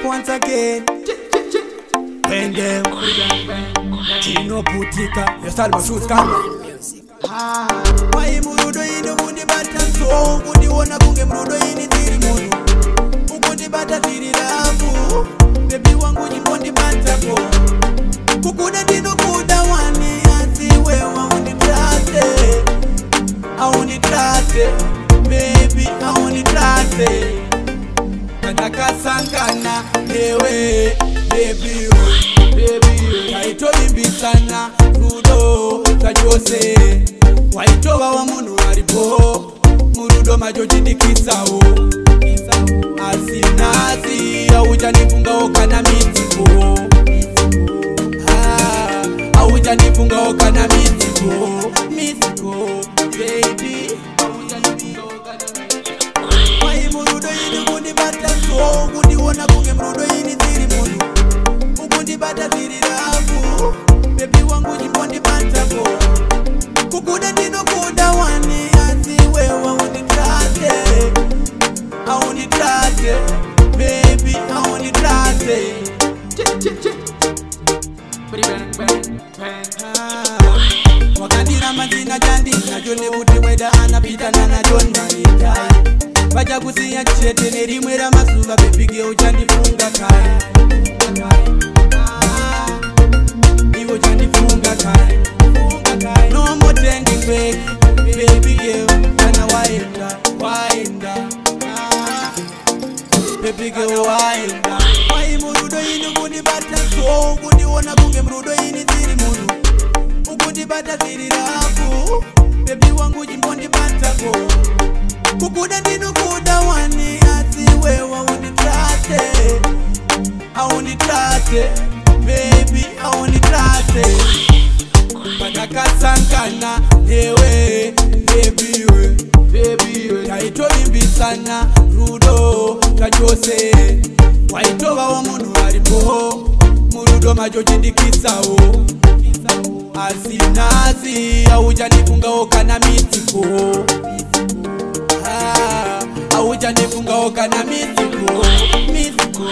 up once again. Bang um, them. Chino putika. Yes, I'm a shoot. Come on. Ah, why, Murudo, you don't want to buy some song? Would you want to go get Murudo in it? wewe baby oh, oh. aitovimbisana rudo zvachose waitova wa munhu varipo murudo macho chidikisawo asi nasi auchandifungawo kana mitiko auchandifungawo ah, kana mitiko mitiko bedi aucaiaaimurudo ini kunibatazo kuona kunge mrudo ini dziri munhu ukundibata dziri rafu bebi wangu jipondibatako kukuda ndinokunda wani asi wewa unitrase aunitrase bebi aunitrase wakandiramanzina chandinajo nekuti weda anapitana najon maitai vachakuziya chete nerimwe ramazuva bebige uchandifunga kai ai murudo ini kundibata zo kundiona kunge murudo ini dziri munhu ukundibata dziri rafu bebi wangu chimbondibata ko kubuda ndinokuda wani asi wewa unitrate aunitrate bebi aunitrate pakakasangana ewe ebiwe ebiwe taitovimbisana rudo chachose waitovawo munhu varipo murudo macho chindikisawo asi nasi auchandifungawo kana mitsikoo auchandifunga okana mitiko mitiko